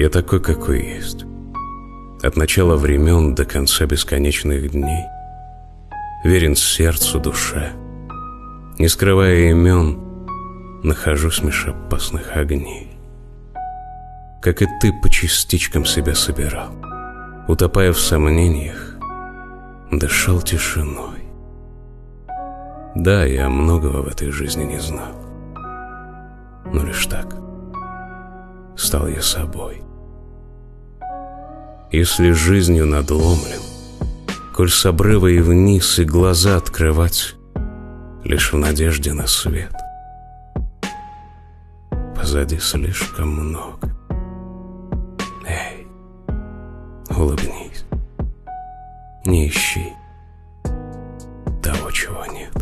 Я такой, какой есть. От начала времен до конца бесконечных дней. Верен сердцу, душе. Не скрывая имен, нахожусь меж опасных огней. Как и ты по частичкам себя собирал, утопая в сомнениях, дышал тишиной. Да, я многого в этой жизни не знал. Но лишь так стал я собой если жизнью надломлен, Коль с обрыва и вниз, и глаза открывать Лишь в надежде на свет. Позади слишком много. Эй, улыбнись, не ищи того, чего нет.